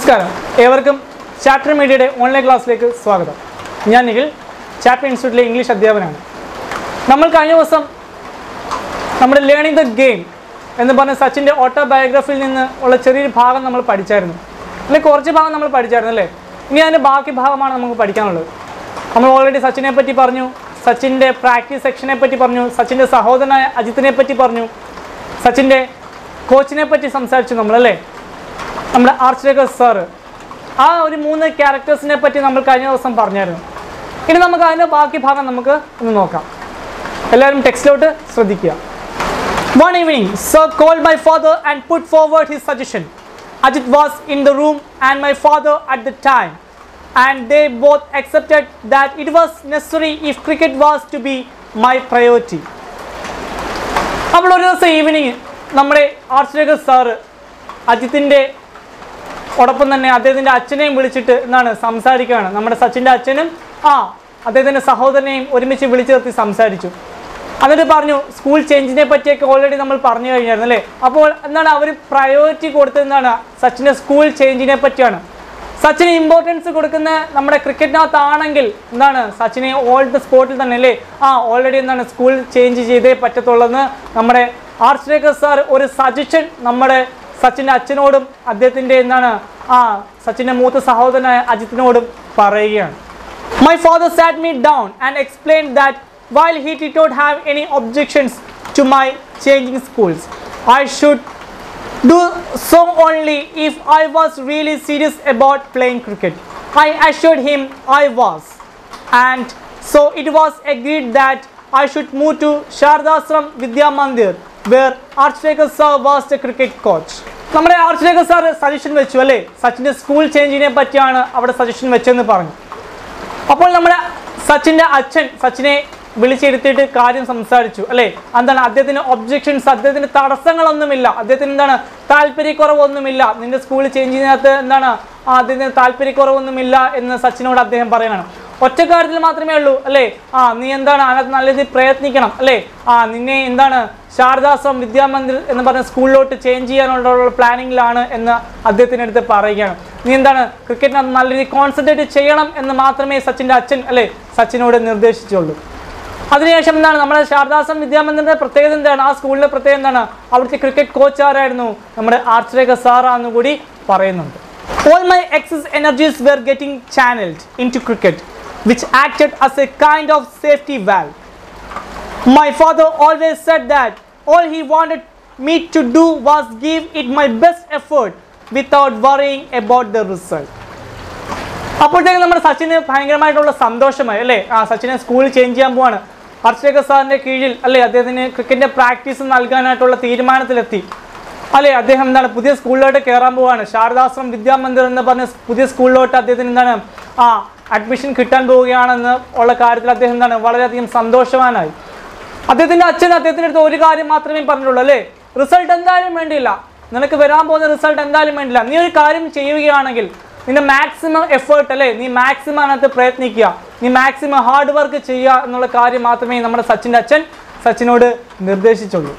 നമസ്കാരം. ഏവർക്കും ചാപ്റ്റർ മീഡിയയുടെ ഓൺലൈൻ ക്ലാസ്സിലേക്ക് സ്വാഗതം. ഞാൻ നിഖിൽ ചാപ്റ്റർ ഇൻസ്റ്റിറ്റ്യൂട്ടിലെ ഇംഗ്ലീഷ് അധ്യാപനാണ് നമ്മൾ കഴിഞ്ഞ ദിവസം നമ്മുടെ ലേണിംഗ് ദ ഗെയിം എന്ന് പറഞ്ഞ സച്ചിന്റെ ഓട്ടോബയോഗ്രഫിയിൽ നിന്ന് ഉള്ള ചെറിയൊരു ഭാഗം നമ്മൾ പഠിച്ചായിരുന്നു. അല്ലെങ്കിൽ കുറച്ച് ഭാഗം നമ്മൾ പഠിച്ചായിരുന്നു അല്ലേ? ഇനി അതിന്റെ ബാക്കി ഭാഗമാണ് നമുക്ക് പഠിക്കാനുള്ളത്. നമ്മൾ ഓൾറെഡി സച്ചിനെ പറ്റി പറഞ്ഞു സച്ചിന്റെ പ്രാക്ടീസ് സെക്ഷനെ പറ്റി പറഞ്ഞു സച്ചിന്റെ സഹോദരനായ അജിത്തിനെ പറ്റി പറഞ്ഞു സച്ചിന്റെ കോച്ചിനെ പറ്റി സംസാരിച്ചു നമ്മളല്ലേ നമ്മുടെ ആർച്ചേക്കർ സാറ് ആ ഒരു മൂന്ന് ക്യാരക്ടേഴ്സിനെ പറ്റി നമ്മൾ കഴിഞ്ഞ ദിവസം പറഞ്ഞായിരുന്നു. ഇനി നമുക്ക് അതിന്റെ ബാക്കി ഭാഗം നമുക്ക് ഒന്ന് നോക്കാം. എല്ലാവരും ടെക്സ്റ്റിലോട്ട് ശ്രദ്ധിക്കുക. One evening sir call my father and put forward his suggestion Ajit was in the room and my father at the time and they both accepted that it was necessary if cricket was to be my priority അപ്പോൾ ഒരു ദിവസം evening നമ്മുടെ ആർച്ചേക്കർ sir അജിത്തിന്റെ ഓടൊപ്പം തന്നെ അദ്ദേഹത്തിന്റെ അച്ഛനെയും വിളിച്ചിട്ട് എന്നാണ് സംസാരിക്കുകയാണ്. നമ്മുടെ സച്ചിന്റെ അച്ഛനും ആ അദ്ദേഹത്തിന്റെ സഹോദരനെയും ഒരുമിച്ച് വിളിച്ചു നിർത്തി സംസാരിച്ചു. എന്നിട്ട് പറഞ്ഞു സ്കൂൾ ചേഞ്ചിനെ പറ്റിയൊക്കെ ഓൾറെഡി നമ്മൾ പറഞ്ഞു കഴിഞ്ഞായിരുന്നു അല്ലേ? അപ്പോൾ എന്താണ് അവർ പ്രയോറിറ്റി കൊടുത്തത് എന്താണ്? സച്ചിന്റെ സ്കൂൾ ചേഞ്ചിനെ പറ്റിയാണ്. സച്ചിന് ഇമ്പോർട്ടൻസ് കൊടുക്കുന്ന നമ്മുടെ ക്രിക്കറ്റിനകത്താണെങ്കിൽ എന്താണ്? സച്ചിനെ ഓൾ ദ സ്പോർട്ടിൽ തന്നെ അല്ലേ? ആ ഓൾറെഡി എന്താണ് സ്കൂൾ ചേഞ്ച് ചെയ്തേ പറ്റത്തുള്ളെന്ന് നമ്മുടെ ആർച്ചേക്കർ സാർ ഒരു സജഷൻ നമ്മുടെ സച്ചിന്റെ അച്ഛനോടും അദ്ദേഹത്തിന്റെ എന്താണ് ആ സച്ചിന്റെ മൂത്ത സഹോദരനായ അജിത്തിനോടും പറയുകയാണ് my father sat me down and explain that while he T dot have any objections to my changing schools I should so only if I was really serious about playing cricket. I assured him I was. And so it was agreed that I should move to Shardasram Vidya Mandir where Archdecker sir was a cricket coach നമ്മുടെ Achrekar sir suggestion വെച്ചു അല്ലേ? സച്ചിന്റെ school ചേഞ്ചിനെ പറ്റിയാണ് അവിടെ suggestion വെച്ചെന്ന് പറഞ്ഞു. അപ്പോൾ നമ്മുടെ സച്ചിന്റെ അച്ഛൻ സച്ചിനെ വിളിച്ചിരുത്തിയിട്ട് കാര്യം സംസാരിച്ചു അല്ലേ? എന്താണ് അദ്ദേഹത്തിന് ഒബ്ജെക്ഷൻസ് അദ്ദേഹത്തിന് തടസ്സങ്ങളൊന്നുമില്ല. അദ്ദേഹത്തിന് എന്താണ് താല്പര്യക്കുറവൊന്നുമില്ല. നിന്റെ സ്കൂൾ ചേഞ്ച് ചെയ്യുന്നതിനകത്ത് എന്താണ് അദ്ദേഹത്തിന് താല്പര്യക്കുറവൊന്നുമില്ല എന്ന് സച്ചിനോട് അദ്ദേഹം പറയുകയാണ്. ഒറ്റ കാര്യത്തിൽ മാത്രമേ ഉള്ളൂ അല്ലേ? ആ നീ എന്താണ് അതിനകത്ത് നല്ല രീതിയിൽ പ്രയത്നിക്കണം അല്ലേ? ആ നിന്നെ എന്താണ് ശാരദാസം വിദ്യാമന്ദിർ എന്ന് പറഞ്ഞ സ്കൂളിലോട്ട് ചേഞ്ച് ചെയ്യാനുള്ള പ്ലാനിങ്ങിലാണ് എന്ന് അദ്ദേഹത്തിന്റെ അടുത്ത് പറയുകയാണ്. നീ എന്താണ് ക്രിക്കറ്റിനകത്ത് നല്ല രീതിയിൽ കോൺസെൻട്രേറ്റ് ചെയ്യണം എന്ന് മാത്രമേ സച്ചിന്റെ അച്ഛൻ അല്ലേ? സച്ചിനോട് നിർദ്ദേശിച്ചുള്ളൂ. അതിനുശേഷം എന്താണ് നമ്മുടെ ശാരദാസം വിദ്യാമന്ദിറിന്റെ പ്രത്യേകത എന്താണ്? ആ സ്കൂളിന്റെ പ്രത്യേകത എന്താണ്? അവിടുത്തെ ക്രിക്കറ്റ് കോച്ച് ആരായിരുന്നു? നമ്മുടെ ആർച്ചരേഖ സാറാന്നുകൂടി പറയുന്നുണ്ട്. All my excess energies were getting channeled into cricket, which acted as a kind of safety valve. My father always said that all he wanted me to do was give it my best effort without worrying about the result. അപ്പോഴത്തേക്കും നമ്മുടെ സച്ചിന് ഭയങ്കരമായിട്ടുള്ള സന്തോഷമായി അല്ലേ ആ സച്ചിനെ സ്കൂളിൽ change ചെയ്യാൻ പോവാണ് ഹർഷേഖർ സാറിന്റെ കീഴിൽ അല്ലേ അദ്ദേഹത്തിന് ക്രിക്കറ്റിന്റെ പ്രാക്ടീസ് നൽകാനായിട്ടുള്ള തീരുമാനത്തിലെത്തി അല്ലേ അദ്ദേഹം എന്താണ് പുതിയ സ്കൂളിലോട്ട് കയറാൻ പോവാണ്. ശാരദാശ്രം വിദ്യാമന്ദിർ എന്ന് പറഞ്ഞ പുതിയ സ്കൂളിലോട്ട് അദ്ദേഹത്തിന് എന്താണ് ആ അഡ്മിഷൻ കിട്ടാൻ പോവുകയാണെന്ന് ഉള്ള കാര്യത്തിൽ അദ്ദേഹം എന്താണ് വളരെയധികം സന്തോഷവാനായി. അദ്ദേഹത്തിന്റെ അച്ഛൻ അദ്ദേഹത്തിന്റെ അടുത്ത് ഒരു കാര്യം മാത്രമേ പറഞ്ഞുള്ളൂ അല്ലേ? റിസൾട്ട് എന്തായാലും വേണ്ടിയില്ല. നിനക്ക് വരാൻ പോകുന്ന റിസൾട്ട് എന്തായാലും വേണ്ടില്ല നീ ഒരു കാര്യം ചെയ്യുകയാണെങ്കിൽ നിന്റെ മാക്സിമം എഫേർട്ട് അല്ലേ? നീ മാക്സിമം അതിനകത്ത് പ്രയത്നിക്കുക. നീ മാക്സിമം ഹാർഡ് വർക്ക് ചെയ്യുക എന്നുള്ള കാര്യം മാത്രമേ നമ്മുടെ സച്ചിന്റെ അച്ഛൻ സച്ചിനോട് നിർദ്ദേശിച്ചുള്ളൂ.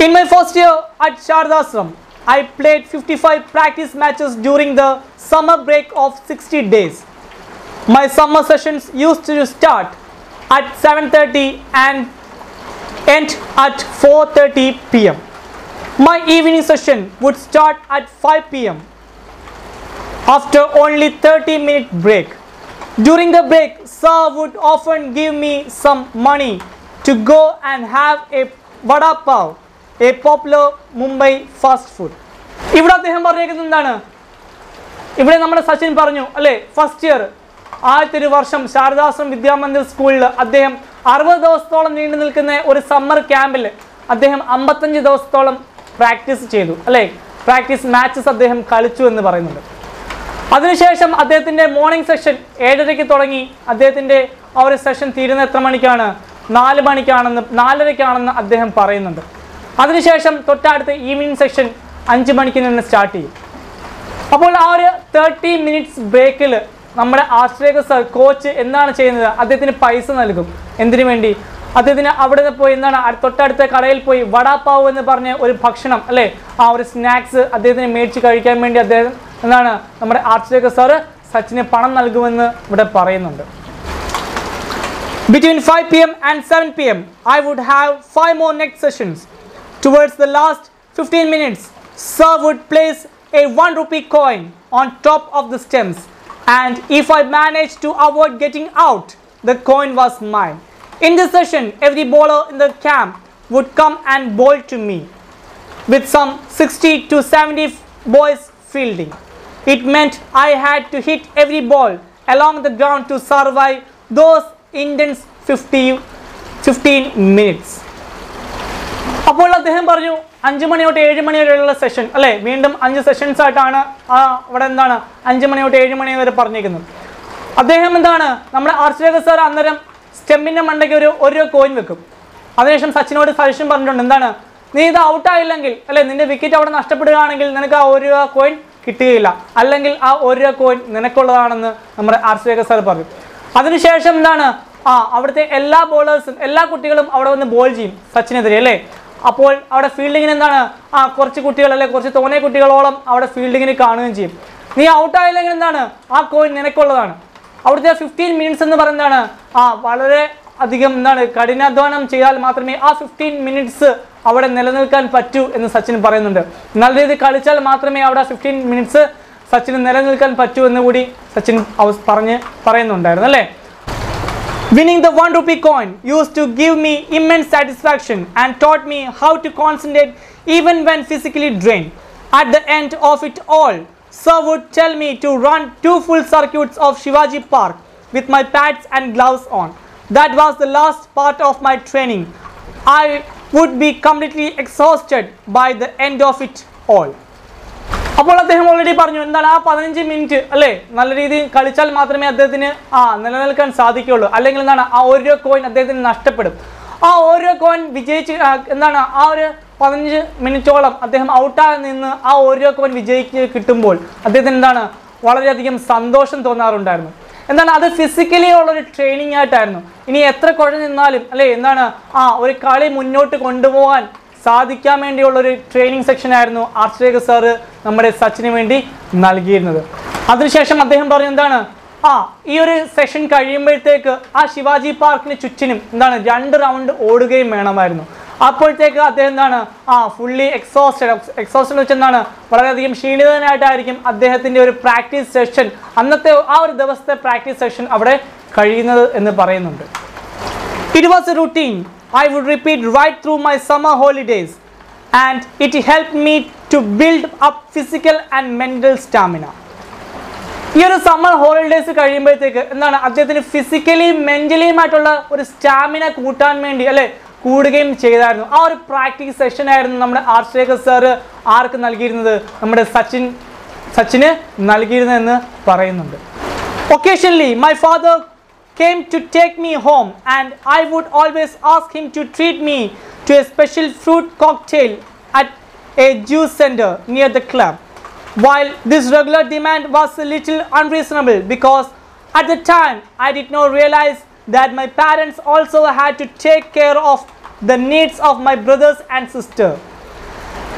In my first year at Shardasram, I played 55 practice matches during the summer break of 60 days. My summer sessions used to start at 7.30 and end at 4.30 pm. My evening session would start at 5 pm after only 30 minute break. During the break, sir would often give me some money to go and have a vada pav a popular Mumbai fast food ഇവിടെ അദ്ദേഹം പറഞ്ഞേക്കുന്നത് എന്താണ്? ഇവിടെ നമ്മുടെ സച്ചിൻ പറഞ്ഞു അല്ലേ? First year ആദ്യത്തെ ഒരു വർഷം ശാരദാശ്രം വിദ്യാമന്ദിർ സ്കൂളിൽ അദ്ദേഹം അറുപത് ദിവസത്തോളം നീണ്ടു നിൽക്കുന്ന ഒരു സമ്മർ ക്യാമ്പിൽ അദ്ദേഹം അമ്പത്തഞ്ച് ദിവസത്തോളം പ്രാക്ടീസ് ചെയ്തു അല്ലേ? പ്രാക്ടീസ് മാച്ചസ് അദ്ദേഹം കളിച്ചു എന്ന് പറയുന്നുണ്ട്. അതിനുശേഷം അദ്ദേഹത്തിന്റെ മോർണിംഗ് സെഷൻ ഏഴരയ്ക്ക് തുടങ്ങി. അദ്ദേഹത്തിന്റെ ആ ഒരു സെഷൻ തീരുന്ന എത്ര മണിക്കാണ്? നാല് മണിക്കാണെന്ന് നാലരയ്ക്കാണെന്ന് അദ്ദേഹം പറയുന്നുണ്ട്. അതിനുശേഷം തൊട്ടടുത്ത് ഈവനിങ് സെക്ഷൻ അഞ്ച് മണിക്ക് നിന്ന് സ്റ്റാർട്ട് ചെയ്യും. അപ്പോൾ ആ ഒരു തേർട്ടി മിനിറ്റ്സ് ബ്രേക്കിൽ നമ്മുടെ ആശ്രയ സർ കോച്ച് എന്താണ് ചെയ്യുന്നത്? അദ്ദേഹത്തിന് പൈസ നൽകും. എന്തിനു വേണ്ടി? അദ്ദേഹത്തിന് അവിടെ നിന്ന് പോയി എന്താണ്? തൊട്ടടുത്ത കടയിൽ പോയി വടാപ്പാവ് എന്ന് പറഞ്ഞ ഒരു ഭക്ഷണം അല്ലേ? ആ ഒരു സ്നാക്സ് അദ്ദേഹത്തിന് മേടിച്ച് കഴിക്കാൻ വേണ്ടി അദ്ദേഹം എന്താണ്? നമ്മുടെ ആർട്സിലേക്ക് സാറ് സച്ചിന് പണം നൽകുമെന്ന് ഇവിടെ പറയുന്നുണ്ട്. Between 5 pm and 7 pm, I would have 5 more next sessions. Towards the last 15 minutes, Sir would place a 1 rupee coin on top of the stems, and if I managed to avoid getting out, the coin was mine. In this session, every bowler in the camp would come and bowl to me with some 60 to 70 boys fielding. It meant I had to hit every ball along the ground to survive those intense 50, 15 minutes. അപ്പോൾ അദ്ദേഹം പറഞ്ഞു അഞ്ച് മണി തൊട്ട് ഏഴ് മണി വരെയുള്ള session അല്ലേ? വീണ്ടും അഞ്ച് സെഷൻസ് ആയിട്ടാണ് ആ അവിടെ എന്താണ്? അഞ്ച് മണി തൊട്ട് ഏഴ് മണി വരെ പറഞ്ഞിരിക്കുന്നത്. അദ്ദേഹം എന്താണ്? നമ്മുടെ ആർച്ചരേഖ സാർ അന്നേരം സ്റ്റെമ്പിന്റെ മണ്ടയ്ക്ക് ഒരു ഒരു കോയിൻ വെക്കും. അതിനുശേഷം സച്ചിനോട് സജഷൻ പറഞ്ഞിട്ടുണ്ട് എന്താണ്? നീ ഇത് ഔട്ടായില്ലെങ്കിൽ അല്ലെ? നിന്റെ വിക്കറ്റ് അവിടെ നഷ്ടപ്പെടുകയാണെങ്കിൽ നിനക്ക് ആ ഒരു കോയിൻ കിട്ടുകയില്ല. അല്ലെങ്കിൽ ആ ഒരു കോയിൻ നിനക്കുള്ളതാണെന്ന് നമ്മുടെ ആർച്ചരേഖ സാർ പറഞ്ഞു. അതിനുശേഷം എന്താണ്? ആ അവിടുത്തെ എല്ലാ ബോളേഴ്സും എല്ലാ കുട്ടികളും അവിടെ വന്ന് ബോൾ ചെയ്യും സച്ചിനെതിരെ അല്ലേ? അപ്പോൾ അവിടെ ഫീൽഡിങ്ങിന് എന്താണ്? ആ കുറച്ച് കുട്ടികൾ അല്ലെ കുറച്ച് തോനെ കുട്ടികളോളം അവിടെ ഫീൽഡിങ്ങിന് കാണുകയും ചെയ്യും. നീ ഔട്ടായില്ലെങ്കിൽ എന്താണ്? ആ കോയിൻ നിനക്കുള്ളതാണ്. അവിടുത്തെ ഫിഫ്റ്റീൻ മിനിറ്റ്സ് എന്ന് പറയുന്നതാണ് ആ വളരെ അധികം എന്താണ്? കഠിനാധ്വാനം ചെയ്താൽ മാത്രമേ ആ ഫിഫ്റ്റീൻ മിനിറ്റ്സ് അവിടെ നിലനിൽക്കാൻ പറ്റൂ എന്ന് സച്ചിൻ പറയുന്നുണ്ട്. നല്ല രീതിയിൽ കളിച്ചാൽ മാത്രമേ അവിടെ ഫിഫ്റ്റീൻ മിനിറ്റ്സ് സച്ചിന് നിലനിൽക്കാൻ പറ്റൂ എന്ന് കൂടി സച്ചിൻ പറഞ്ഞ് പറയുന്നുണ്ടായിരുന്നു അല്ലേ? Winning the 1 rupee coin used to give me immense satisfaction and taught me how to concentrate even when physically drained. At the end of it all, Sir would tell me to run two full circuits of Shivaji Park with my pads and gloves on. That was the last part of my training. I would be completely exhausted by the end of it all. അപ്പോൾ അദ്ദേഹം already പറഞ്ഞു എന്താണ് ആ പതിനഞ്ച് minute അല്ലേ? നല്ല രീതിയിൽ കളിച്ചാൽ മാത്രമേ അദ്ദേഹത്തിന് ആ നിലനിൽക്കാൻ സാധിക്കുകയുള്ളൂ. അല്ലെങ്കിൽ എന്താണ് ആ ഓരോ കോയിൻ അദ്ദേഹത്തിന് നഷ്ടപ്പെടും. ആ ഓരോ കോയിൻ വിജയിച്ച് എന്താണ് ആ ഒരു പതിനഞ്ച് മിനിറ്റോളം അദ്ദേഹം ഔട്ടായി നിന്ന് ആ ഓരോ കോയിൻ വിജയിക്ക് കിട്ടുമ്പോൾ അദ്ദേഹത്തിന് എന്താണ് വളരെയധികം സന്തോഷം തോന്നാറുണ്ടായിരുന്നു. എന്താണ് അത് ഫിസിക്കലി ഉള്ളൊരു ട്രെയിനിങ് ആയിട്ടായിരുന്നു. ഇനി എത്ര കുഴഞ്ഞു നിന്നാലും അല്ലേ എന്താണ് ആ ഒരു കളി മുന്നോട്ട് കൊണ്ടുപോകാൻ സാധിക്കാൻ വേണ്ടിയുള്ള ഒരു ട്രെയിനിങ് സെക്ഷൻ ആയിരുന്നു ആർച്ചേക സാറ് നമ്മുടെ സച്ചിന് വേണ്ടി നൽകിയിരുന്നത്. അതിനുശേഷം അദ്ദേഹം പറഞ്ഞു എന്താണ്? ആ ഈ ഒരു സെഷൻ കഴിയുമ്പോഴത്തേക്ക് ആ ശിവാജി പാർക്കിന് ചുറ്റിനും എന്താണ് രണ്ട് റൗണ്ട് ഓടുകയും വേണമായിരുന്നു. അപ്പോഴത്തേക്ക് അദ്ദേഹം എന്താണ്? ആ ഫുള്ളി എക്സോസ്റ്റഡ് എക്സോസ്റ്റഡ് എന്ന് വെച്ചാൽ എന്താണ്? വളരെയധികം ക്ഷീണിതനായിട്ടായിരിക്കും അദ്ദേഹത്തിന്റെ ഒരു പ്രാക്ടീസ് സെഷൻ അന്നത്തെ ആ ഒരു ദിവസത്തെ പ്രാക്ടീസ് സെഷൻ അവിടെ കഴിയുന്നത് എന്ന് പറയുന്നുണ്ട്. It was a routine. I would repeat right through my summer holidays, and it helped me to build up physical and mental stamina. ഈ ഒരു സമ്മർ ഹോളിഡേയ്സ് കഴിയുമ്പോഴത്തേക്ക് എന്താണ് അദ്ദേഹത്തിന് ഫിസിക്കലിയും മെന്റലിയുമായിട്ടുള്ള ഒരു സ്റ്റാമിന കൂട്ടാൻ വേണ്ടി അല്ലെ കൂടുകയും ചെയ്തായിരുന്നു. ആ ഒരു പ്രാക്ടീസ് സെഷൻ ആയിരുന്നു നമ്മുടെ ആർഷേഖർ സാറ് ആർക്ക് നൽകിയിരുന്നത്? നമ്മുടെ സച്ചിൻ സച്ചിന് നൽകിയിരുന്നതെന്ന് പറയുന്നുണ്ട്. Occasionally my father came to take me home, and I would always ask him to treat me to a special fruit cocktail at a juice center near the club. While this regular demand was a little unreasonable because at the time I did not realize that my parents also had to take care of the needs of my brothers and sister.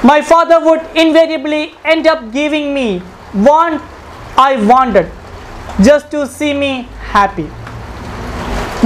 My father would invariably end up giving me what I wanted just to see me happy.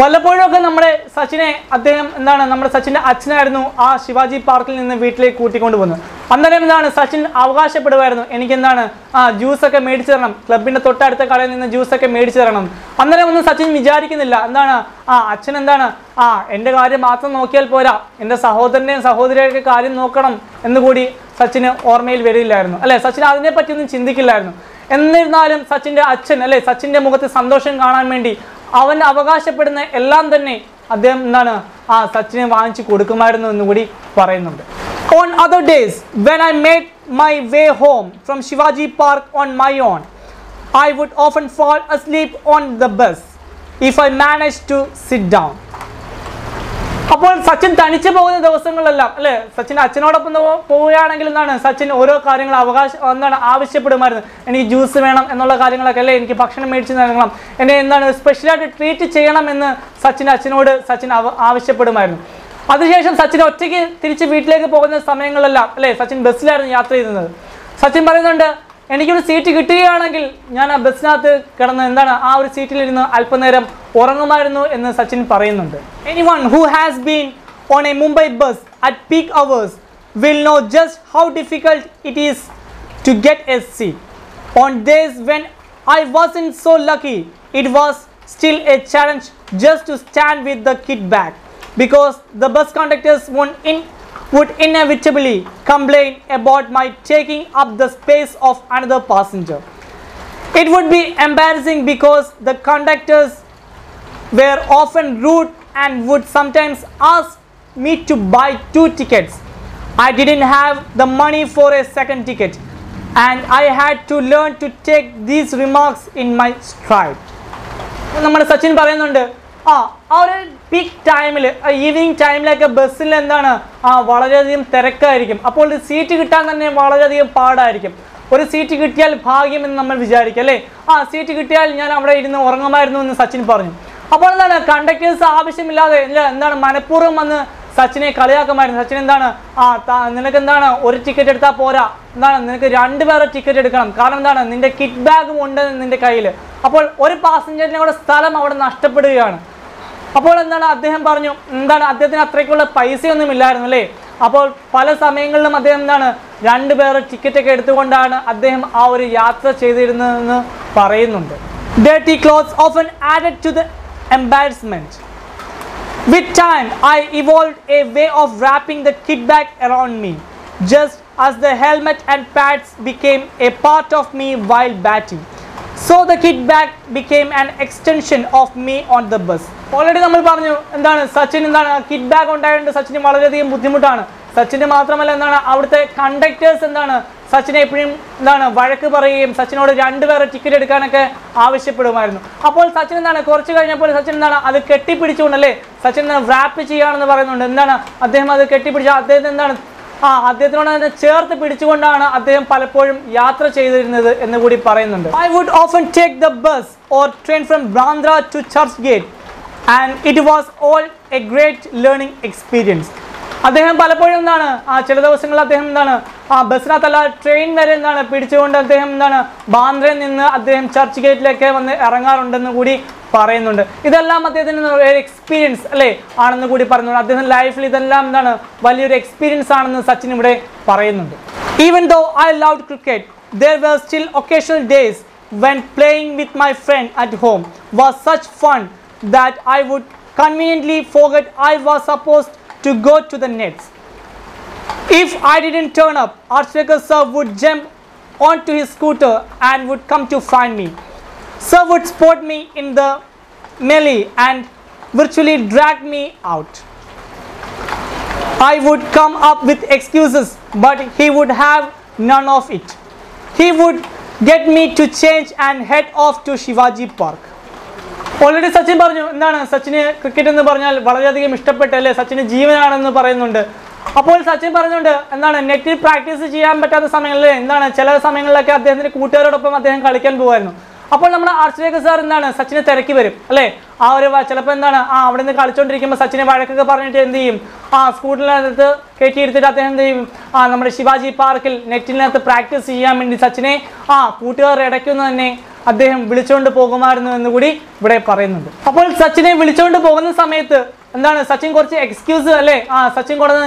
വല്ലപ്പോഴൊക്കെ നമ്മുടെ സച്ചിനെ അദ്ദേഹം എന്താണ് നമ്മുടെ സച്ചിന്റെ അച്ഛനായിരുന്നു ആ ശിവാജി പാർക്കിൽ നിന്ന് വീട്ടിലേക്ക് കൂട്ടിക്കൊണ്ട് പോകുന്നത് അന്നേരം എന്താണ് സച്ചിൻ അവകാശപ്പെടുമായിരുന്നു എനിക്ക് എന്താണ് ആ ജ്യൂസൊക്കെ മേടിച്ചു തരണം. ക്ലബിന്റെ തൊട്ടടുത്ത കടയിൽ നിന്ന് ജ്യൂസൊക്കെ മേടിച്ചു തരണം. അന്നേരം ഒന്നും സച്ചിൻ വിചാരിക്കുന്നില്ല. എന്താണ് ആ അച്ഛൻ എന്താണ് ആ എന്റെ കാര്യം മാത്രം നോക്കിയാൽ പോരാ. എന്റെ സഹോദരന്റെയും സഹോദരിയുടെയൊക്കെ കാര്യം നോക്കണം എന്നുകൂടി സച്ചിന് ഓർമ്മയിൽ വരില്ലായിരുന്നു. അല്ലേ സച്ചിൻ അതിനെപ്പറ്റി ഒന്നും ചിന്തിക്കില്ലായിരുന്നു. എന്നിരുന്നാലും സച്ചിന്റെ അച്ഛൻ അല്ലേ സച്ചിന്റെ മുഖത്ത് സന്തോഷം കാണാൻ വേണ്ടി അവൻ അവകാശപ്പെടുന്ന എല്ലാം തന്നെ അദ്ദേഹം എന്താണ് ആ സച്ചിനെ വാങ്ങിച്ചു കൊടുക്കുമായിരുന്നു എന്ന് കൂടി പറയുന്നുണ്ട്. On other days when I made my way home from Shivaji Park on my own I would often fall asleep on the bus if I manage to sit down അപ്പോൾ സച്ചിൻ തനിച്ച് പോകുന്ന ദിവസങ്ങളെല്ലാം അല്ലെ? സച്ചിൻ അച്ഛനോടൊപ്പം പോവുകയാണെങ്കിൽ എന്താണ്? സച്ചിൻ ഓരോ കാര്യങ്ങൾ അവകാശം എന്താണ് ആവശ്യപ്പെടുമായിരുന്നു. എനിക്ക് ജ്യൂസ് വേണം എന്നുള്ള കാര്യങ്ങളൊക്കെ അല്ലേ? എനിക്ക് ഭക്ഷണം മേടിച്ച് നൽകണം. എന്നെ എന്താണ് സ്പെഷ്യലായിട്ട് ട്രീറ്റ് ചെയ്യണം എന്ന് സച്ചിൻ അച്ഛനോട് സച്ചിൻ ആവശ്യപ്പെടുമായിരുന്നു. അതിനുശേഷം സച്ചിൻ ഒറ്റയ്ക്ക് തിരിച്ച് വീട്ടിലേക്ക് പോകുന്ന സമയങ്ങളെല്ലാം അല്ലേ? സച്ചിൻ ബസ്സിലായിരുന്നു യാത്ര ചെയ്യുന്നത് സച്ചിൻ പറയുന്നുണ്ട് എനിക്കൊരു സീറ്റ് കിട്ടുകയാണെങ്കിൽ ഞാൻ ആ ബസ്സിനകത്ത് കിടന്ന് എന്താണ് ആ ഒരു സീറ്റിലിരുന്ന് അല്പനേരം ഉറങ്ങുമായിരുന്നു എന്ന് സച്ചിൻ പറയുന്നുണ്ട്. Anyone who has been on a Mumbai bus at peak hours will know just how difficult it is to get a a on days when I was in so lucky it was still a challenge just to stand with the kid bag because the bus conductors won in, would inevitably complain about my taking up the space of another passenger. It would be embarrassing because the conductors were often rude and would sometimes ask me to buy two tickets. I didn't have the money for a second ticket, and I had to learn to take these remarks in my stride. നമ്മുടെ സച്ചിൻ പറയുന്നുണ്ട് ആ ആ ഒരു peak ടൈമിൽ evening ടൈമിലൊക്കെ ബസ്സിൽ എന്താണ്? ആ വളരെയധികം തിരക്കായിരിക്കും. അപ്പോൾ സീറ്റ് കിട്ടാൻ തന്നെ വളരെയധികം പാടായിരിക്കും. ഒരു സീറ്റ് കിട്ടിയാൽ ഭാഗ്യമെന്ന് നമ്മൾ വിചാരിക്കും അല്ലേ? ആ സീറ്റ് കിട്ടിയാൽ ഞാൻ അവിടെ ഇരുന്ന് ഉറങ്ങുമായിരുന്നു എന്ന് സച്ചിൻ പറഞ്ഞു. അപ്പോൾ എന്താണ്? കണ്ടക്ടേഴ്സ് ആവശ്യമില്ലാതെ എന്താണ്? മനഃപൂർവം വന്ന് സച്ചിനെ കളിയാക്കുമായിരുന്നു. സച്ചിൻ എന്താണ്? ആ നിനക്ക് എന്താണ്? ഒരു ടിക്കറ്റ് എടുത്താൽ പോരാ. എന്താണ്? നിനക്ക് രണ്ട് പേരെ ടിക്കറ്റ് എടുക്കണം. കാരണം എന്താണ്? നിന്റെ കിറ്റ് ബാഗും ഉണ്ട് നിന്റെ കയ്യിൽ അപ്പോൾ ഒരു പാസഞ്ചറിനെ കൂടെ സ്ഥലം അവിടെ നഷ്ടപ്പെടുകയാണ്. അപ്പോൾ എന്താണ് അദ്ദേഹം പറഞ്ഞു? എന്താണ് അദ്ദേഹത്തിന് അത്രയ്ക്കുള്ള പൈസയൊന്നും ഇല്ലായിരുന്നു അല്ലേ? അപ്പോൾ പല സമയങ്ങളിലും അദ്ദേഹം എന്താണ് രണ്ട് പേർ ടിക്കറ്റ് ഒക്കെ എടുത്തുകൊണ്ടാണ് അദ്ദേഹം ആ ഒരു യാത്ര ചെയ്തിരുന്നതെന്ന് പറയുന്നുണ്ട്. Dirty clothes often added to the embarrassment With time, I evolved a way of wrapping the kit bag around me, just as the helmet and pads became a part of me while batting. So the kit bag became an extension of me on the bus already നമ്മൾ പറഞ്ഞു എന്താണ് സച്ചിൻ എന്താണ് kid bag ഉണ്ടായതുകൊണ്ട് സച്ചിന് വളരെയധികം ബുദ്ധിമുട്ടാണ്. സച്ചിന് മാത്രമല്ല എന്താണ് അവിടുത്തെ കണ്ടക്ടേഴ്സ് എന്താണ് സച്ചിനെ എപ്പോഴും എന്താണ് വഴക്ക് പറയുകയും സച്ചിനോട് രണ്ടുപേരെ ടിക്കറ്റ് എടുക്കാനൊക്കെ ആവശ്യപ്പെടുമായിരുന്നു. അപ്പോൾ സച്ചിൻ എന്താണ് കുറച്ച് കഴിഞ്ഞപ്പോൾ സച്ചിൻ എന്താണ് അത് കെട്ടിപ്പിടിച്ചുകൊണ്ടല്ലേ സച്ചിൻ റാപ്പ് ചെയ്യാണെന്ന് പറയുന്നുണ്ട്. എന്താണ് അദ്ദേഹം അത് കെട്ടിപ്പിടിച്ച അദ്ദേഹത്തിന് എന്താണ് ആ അദ്ദേഹത്തിനോട് തന്നെ ചേർത്ത് പിടിച്ചുകൊണ്ടാണ് അദ്ദേഹം പലപ്പോഴും യാത്ര ചെയ്തിരുന്നത് എന്ന് കൂടി പറയുന്നുണ്ട്. I would often take the bus or train from Bandra to Churchgate and it was all a great learning experience അദ്ദേഹം പലപ്പോഴും എന്താണ് ആ ചില ദിവസങ്ങളിൽ അദ്ദേഹം എന്താണ് ആ ബസ്സിനകത്തല്ല ട്രെയിൻ വരെ എന്താണ് പിടിച്ചുകൊണ്ട് അദ്ദേഹം എന്താണ് ബാന്ദ്രയിൽ നിന്ന് അദ്ദേഹം ചർച്ച് ഗേറ്റിലേക്ക് വന്ന് ഇറങ്ങാറുണ്ടെന്ന് കൂടി പറയുന്നുണ്ട്. ഇതെല്ലാം അദ്ദേഹത്തിന് ഒരു എക്സ്പീരിയൻസ് അല്ലേ? ആണെന്ന് കൂടി പറയുന്നുണ്ട്. അദ്ദേഹം ലൈഫിൽ ഇതെല്ലാം എന്താണ്? വലിയൊരു എക്സ്പീരിയൻസ് ആണെന്ന് സച്ചിൻ ഇവിടെ പറയുന്നുണ്ട്. Even though I love cricket there were still occasional days when playing with my friend at home was such fun that I would conveniently forgot I was suppose to go to the nets if If I didn't turn up, sir sir would on to his scooter and would come to find me Sir would spot me in the melee and virtually drag me out. I would come up with excuses, but he would have none of it. He would get me to change and head off to Shivaji Park. Already Sachin പറഞ്ഞു എന്താണ് സച്ചിന് cricket എന്ന് പറഞ്ഞാൽ വളരെയധികം ഇഷ്ടപ്പെട്ട അല്ലേ സച്ചിന് ജീവനാണെന്ന് പറയുന്നുണ്ട് അപ്പോൾ സച്ചിൻ പറഞ്ഞുകൊണ്ട് എന്താണ് നെറ്റിൽ പ്രാക്ടീസ് ചെയ്യാൻ പറ്റാത്ത സമയങ്ങളിൽ എന്താണ് ചില സമയങ്ങളിലൊക്കെ അദ്ദേഹത്തിന്റെ കൂട്ടുകാരോടൊപ്പം അദ്ദേഹം കളിക്കാൻ പോകുമായിരുന്നു അപ്പോൾ നമ്മുടെ ആർച്ചരേഖ സാർ എന്താണ്? സച്ചിനെ തിരക്കി വരും അല്ലേ? ആ ഒരു ചിലപ്പോൾ എന്താണ്? ആ അവിടെ നിന്ന് കളിച്ചുകൊണ്ടിരിക്കുമ്പോൾ സച്ചിനെ വഴക്കൊക്കെ പറഞ്ഞിട്ട് എന്ത് ചെയ്യും? ആ സ്കൂട്ടറിനകത്ത് കയറ്റിയെടുത്തിട്ട് അദ്ദേഹം എന്ത് ചെയ്യും? ആ നമ്മുടെ ശിവാജി പാർക്കിൽ നെറ്റിനകത്ത് പ്രാക്ടീസ് ചെയ്യാൻ വേണ്ടി സച്ചിനെ ആ കൂട്ടുകാർ ഇടയ്ക്കുന്ന തന്നെ അദ്ദേഹം വിളിച്ചുകൊണ്ട് പോകുമായിരുന്നു എന്ന് കൂടി ഇവിടെ പറയുന്നുണ്ട്. അപ്പോൾ സച്ചിനെ വിളിച്ചുകൊണ്ട് പോകുന്ന സമയത്ത് എന്താണ് സച്ചിൻ കുറച്ച് എക്സ്ക്യൂസ് അല്ലേ? ആ സച്ചിൻ കൊടുത്ത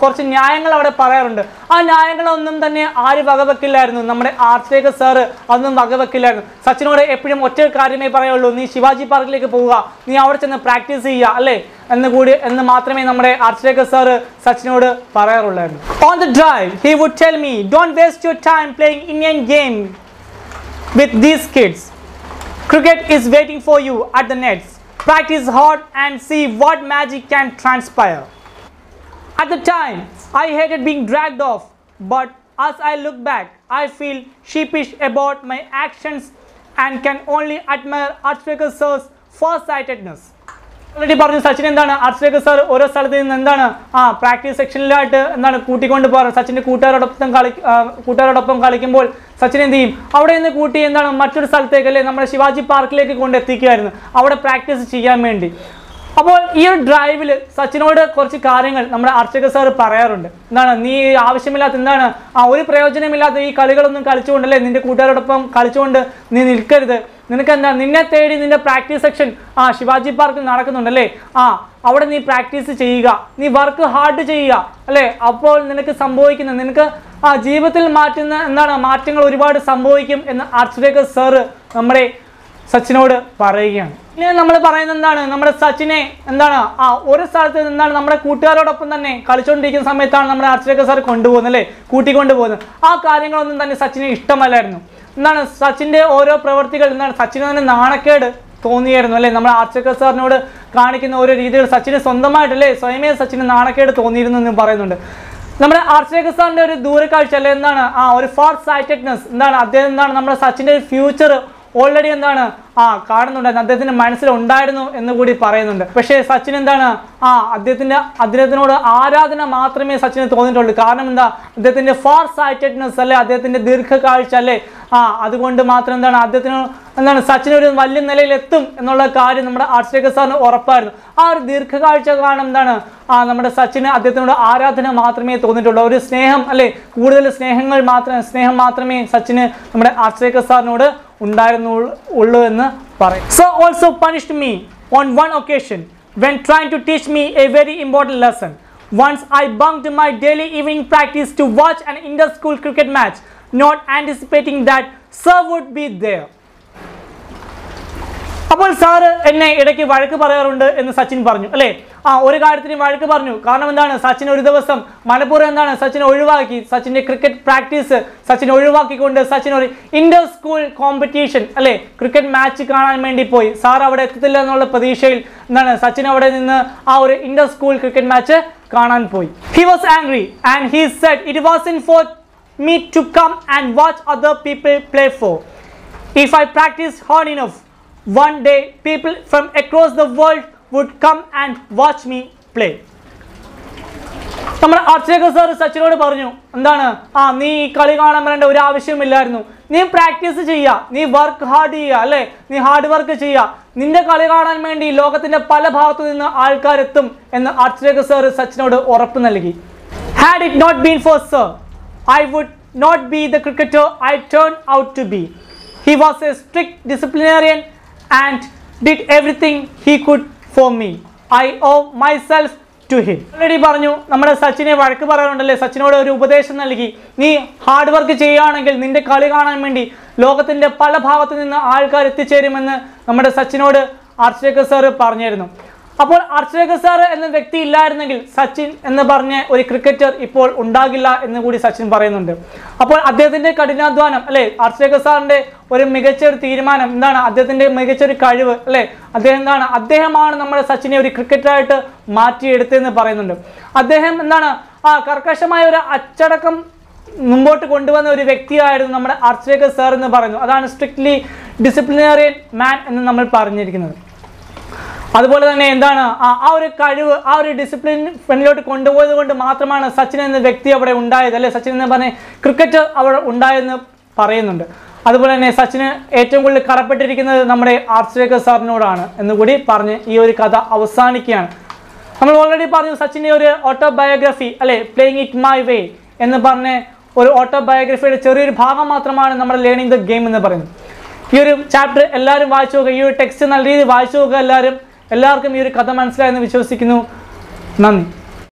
കുറച്ച് ന്യായങ്ങൾ അവിടെ പറയാറുണ്ട്. ആ ന്യായങ്ങളൊന്നും തന്നെ ആര് വകവെക്കില്ലായിരുന്നു. നമ്മുടെ ആർച്ചേക്ക് സാറ് അതൊന്നും വകവെക്കില്ലായിരുന്നു. സച്ചിനോട് എപ്പോഴും ഒറ്റ കാര്യമേ പറയുള്ളൂ നീ ശിവാജി പാർക്കിലേക്ക് പോവുക. നീ അവിടെ ചെന്ന് പ്രാക്ടീസ് ചെയ്യുക അല്ലേ? എന്ന് കൂടി എന്ന് മാത്രമേ നമ്മുടെ ആർച്ചേക sir സച്ചിനോട് പറയാറുള്ളായിരുന്നു on the drive he would tell me don't waste your time playing Indian game with these kids. Cricket is waiting for you at the nets. Practice hard and see what magic can transpire. At the time, I hated being dragged off, but as I look back, I feel sheepish about my actions and can only admire Archwekar sir's farsightedness. Already പറഞ്ഞു സച്ചിൻ എന്താണ്? അർച്ചേക്കർ sir ഓരോ സ്ഥലത്ത് നിന്ന് എന്താണ്? ആ practice സെക്ഷനിലായിട്ട് എന്താണ് കൂട്ടിക്കൊണ്ട് പോകാറ്? സച്ചിന്റെ കൂട്ടുകാരോടൊപ്പം കളി കൂട്ടുകാരോടൊപ്പം കളിക്കുമ്പോൾ സച്ചിൻ എന്ത് ചെയ്യും? അവിടെ നിന്ന് കൂട്ടി എന്താണ് മറ്റൊരു സ്ഥലത്തേക്ക് അല്ലെങ്കിൽ നമ്മുടെ ശിവാജി പാർക്കിലേക്ക് കൊണ്ട് എത്തിക്കുമായിരുന്നു അവിടെ പ്രാക്ടീസ് ചെയ്യാൻ വേണ്ടി. അപ്പോൾ ഈ ഒരു ഡ്രൈവിൽ സച്ചിനോട് കുറച്ച് കാര്യങ്ങൾ നമ്മുടെ അർച്ചക സാർ പറയാറുണ്ട്. എന്താണ് നീ ആവശ്യമില്ലാത്ത എന്താണ് ആ ഒരു പ്രയോജനമില്ലാത്ത ഈ കളികളൊന്നും കളിച്ചുകൊണ്ടല്ലേ നിന്റെ കൂട്ടുകാരോടൊപ്പം കളിച്ചുകൊണ്ട് നീ നിൽക്കരുത്. നിനക്ക് എന്താ നിന്നെ തേടി നിന്റെ പ്രാക്ടീസ് സെക്ഷൻ ആ ശിവാജി പാർക്കിൽ നടക്കുന്നുണ്ടല്ലേ? ആ അവിടെ നീ പ്രാക്ടീസ് ചെയ്യുക. നീ വർക്ക് ഹാർഡ് ചെയ്യുക. അല്ലേ? അപ്പോൾ നിനക്ക് സംഭവിക്കുന്ന നിനക്ക് ആ ജീവിതത്തിൽ മാറ്റുന്ന എന്താണ് മാറ്റങ്ങൾ ഒരുപാട് സംഭവിക്കും എന്ന് ആർച്ചഡേക്കർ സാറ് നമ്മുടെ സച്ചിനോട് പറയുകയാണ്. ഇനി നമ്മൾ പറയുന്നത് എന്താണ്? നമ്മുടെ സച്ചിനെ എന്താണ്? ആ ഒരു സ്ഥലത്ത് എന്താണ് നമ്മുടെ കൂട്ടുകാരോടൊപ്പം തന്നെ കളിച്ചുകൊണ്ടിരിക്കുന്ന സമയത്താണ് നമ്മുടെ അർച്ചനൊക്കെ സാർ കൊണ്ടുപോകുന്നത് അല്ലേ? കൂട്ടിക്കൊണ്ടുപോകുന്നത്. ആ കാര്യങ്ങളൊന്നും തന്നെ സച്ചിന് ഇഷ്ടമല്ലായിരുന്നു. എന്താണ്? സച്ചിന്റെ ഓരോ പ്രവർത്തികൾ എന്താണ്? സച്ചിന് തന്നെ നാണക്കേട് തോന്നിയായിരുന്നു അല്ലേ? നമ്മുടെ ആർച്ചക്കർ സാറിനോട് കാണിക്കുന്ന ഓരോ രീതികൾ സച്ചിന് സ്വന്തമായിട്ടല്ലേ? സ്വയമേ സച്ചിന് നാണക്കേട് തോന്നിയിരുന്നു എന്ന് പറയുന്നുണ്ട്. നമ്മുടെ ആർച്ചേക്കർ സാറിന്റെ ഒരു ദൂരക്കാഴ്ച അല്ലെ? എന്താണ്? ആ ഒരു ഫാർ സൈറ്റഡ്നെസ് എന്താണ്? അദ്ദേഹം എന്താണ്? നമ്മുടെ സച്ചിന്റെ ഒരു ഫ്യൂച്ചർ ഓൾറെഡി എന്താണ്? ആ കാണുന്നുണ്ടായിരുന്നു അദ്ദേഹത്തിന്റെ മനസ്സിലുണ്ടായിരുന്നു എന്ന് കൂടി പറയുന്നുണ്ട്. പക്ഷേ സച്ചിൻ എന്താണ്? ആ അദ്ദേഹത്തിന്റെ അദ്ദേഹത്തിനോട് ആരാധന മാത്രമേ സച്ചിന് തോന്നിയിട്ടുള്ളൂ. കാരണം എന്താ? അദ്ദേഹത്തിന്റെ ഫാർ സൈറ്റഡ്നെസ് അല്ലെ? അദ്ദേഹത്തിന്റെ ദീർഘകാഴ്ച അല്ലെ? ആ അതുകൊണ്ട് മാത്രം എന്താണ്? അദ്ദേഹത്തിന് എന്താണ്? സച്ചിൻ ഒരു വലിയ നിലയിൽ എത്തും എന്നുള്ള കാര്യം നമ്മുടെ ആർച്ചേക്കർ സാറിന് ഉറപ്പായിരുന്നു. ആ ഒരു ദീർഘകാഴ്ച കാരണം എന്താണ്? ആ നമ്മുടെ സച്ചിന് അദ്ദേഹത്തിനോട് ആരാധന മാത്രമേ തോന്നിയിട്ടുള്ളൂ. ഒരു സ്നേഹം അല്ലെ? കൂടുതൽ സ്നേഹങ്ങൾ മാത്രം സ്നേഹം മാത്രമേ സച്ചിന് നമ്മുടെ ആർച്ചേക്കർ സാറിനോട് ഉണ്ടായിരുന്നു ഉള്ളൂ എന്ന് പറയും so also punished me on one occasion when trying to teach me a very important lesson Once I bunked my daily evening practice to watch an inter-school cricket match, not anticipating that Sir would be there. അപ്പോൾ sir എന്നെ ഇടയ്ക്ക് വഴക്ക് പറയാറുണ്ട് എന്ന് സച്ചിൻ പറഞ്ഞു അല്ലേ? ആ ഒരു കാര്യത്തിന് വഴക്ക് പറഞ്ഞു. കാരണം എന്താണ്? സച്ചിൻ ഒരു ദിവസം മനഃപൂർവം എന്താണ്? സച്ചിനെ ഒഴിവാക്കി സച്ചിന്റെ ക്രിക്കറ്റ് പ്രാക്ടീസ് സച്ചിൻ ഒഴിവാക്കിക്കൊണ്ട് സച്ചിൻ ഒരു ഇന്റർ സ്കൂൾ കോമ്പറ്റീഷൻ അല്ലേ? ക്രിക്കറ്റ് മാച്ച് കാണാൻ വേണ്ടി പോയി. സാർ അവിടെ എത്തത്തില്ല എന്നുള്ള പ്രതീക്ഷയിൽ എന്താണ്? സച്ചിൻ അവിടെ നിന്ന് ആ ഒരു ഇന്റർ സ്കൂൾ ക്രിക്കറ്റ് മാച്ച് കാണാൻ പോയി. He was angry and he said it was in for me to come and watch other people play for if I practise hard enough, one day people from across the world would come and watch me play. നമ്മുടെ അർച്ചക sir സച്ചിനോട് പറഞ്ഞു എന്താണ്? ആ നീ ഈ കളി കാണാൻ വരേണ്ട ഒരു ആവശ്യമില്ലായിരുന്നു നീ പ്രാക്ടീസ് ചെയ്യുക നീ വർക്ക് ഹാർഡ് ചെയ്യുക അല്ലേ? നീ ഹാർഡ് വർക്ക് ചെയ്യുക നിന്റെ കളി കാണാൻ വേണ്ടി ലോകത്തിന്റെ പല ഭാഗത്തു നിന്ന് ആൾക്കാരെത്തും എന്ന് അർച്ചക സാർ സച്ചിനോട് ഉറപ്പ് നൽകി. Had it not been for sir I would not be the cricketer I turn out to be he was a strict disciplinarian and did everything he could for me. I owe myself to him. Already പറഞ്ഞു നമ്മുടെ സച്ചിനെ വഴക്ക് പറയാറുണ്ടല്ലേ സച്ചിനോട് ഒരു ഉപദേശം നൽകി നീ hard work ചെയ്യുകയാണെങ്കിൽ നിന്റെ കളി കാണാൻ വേണ്ടി ലോകത്തിന്റെ പല ഭാഗത്തു നിന്ന് ആൾക്കാർ എത്തിച്ചേരുമെന്ന് നമ്മുടെ സച്ചിനോട് ആർച്ചേക്കർ സാറ് പറഞ്ഞിരുന്നു അപ്പോൾ അർച്ചക സാർ എന്ന വ്യക്തി ഇല്ലായിരുന്നെങ്കിൽ സച്ചിൻ എന്ന് പറഞ്ഞ ഒരു ക്രിക്കറ്റർ ഇപ്പോൾ ഉണ്ടാകില്ല എന്ന് കൂടി സച്ചിൻ പറയുന്നുണ്ട്. അപ്പോൾ അദ്ദേഹത്തിന്റെ കഠിനാധ്വാനം അല്ലെ? അർച്ചക സാറിന്റെ ഒരു മികച്ച ഒരു തീരുമാനം എന്താണ്? അദ്ദേഹത്തിന്റെ മികച്ച ഒരു കഴിവ് അല്ലെ? അദ്ദേഹം എന്താണ്? അദ്ദേഹമാണ് നമ്മുടെ സച്ചിനെ ഒരു ക്രിക്കറ്ററായിട്ട് മാറ്റിയെടുത്തതെന്ന് പറയുന്നുണ്ട്. അദ്ദേഹം എന്താണ്? ആ കർക്കശമായ ഒരു അച്ചടക്കം മുമ്പോട്ട് കൊണ്ടുവന്ന ഒരു വ്യക്തിയായിരുന്നു നമ്മുടെ അർച്ചക സാർ എന്ന് പറയുന്നു. അതാണ് സ്ട്രിക്ട്ലി ഡിസിപ്ലിനറിയൻ മാൻ എന്ന് നമ്മൾ പറഞ്ഞിരിക്കുന്നത്. അതുപോലെ തന്നെ എന്താണ് ആ ഒരു കഴിവ് ആ ഒരു ഡിസിപ്ലിൻ ഫ്രണ്ടിലോട്ട് കൊണ്ടുപോയത് കൊണ്ട് മാത്രമാണ് സച്ചിൻ എന്ന വ്യക്തി അവിടെ ഉണ്ടായത്. അല്ലെ സച്ചിൻ എന്ന് പറഞ്ഞ ക്രിക്കറ്റ് അവിടെ ഉണ്ടായെന്ന് പറയുന്നുണ്ട്. അതുപോലെ തന്നെ സച്ചിന് ഏറ്റവും കൂടുതൽ കടപ്പെട്ടിരിക്കുന്നത് നമ്മുടെ ആർച്ചേക്കർ സാറിനോടാണ് എന്നുകൂടി പറഞ്ഞ് ഈ ഒരു കഥ അവസാനിക്കുകയാണ്. നമ്മൾ ഓൾറെഡി പറഞ്ഞു സച്ചിന്റെ ഒരു ഓട്ടോബയോഗ്രഫി അല്ലെ പ്ലേയിങ് ഇറ്റ് മൈ വേ എന്ന് പറഞ്ഞ ഒരു ഓട്ടോബയോഗ്രഫിയുടെ ചെറിയൊരു ഭാഗം മാത്രമാണ് നമ്മുടെ ലേണിംഗ് ദ ഗെയിം എന്ന് പറയുന്നത്. ഈ ഒരു ചാപ്റ്റർ എല്ലാവരും വായിച്ചു നോക്കുക ഈ ഒരു ടെക്സ്റ്റ് നല്ല രീതിയിൽ വായിച്ചു നോക്കുക എല്ലാവരും. എല്ലാവർക്കും ഈ ഒരു കഥ മനസ്സിലായെന്ന് വിശ്വസിക്കുന്നു. നന്ദി.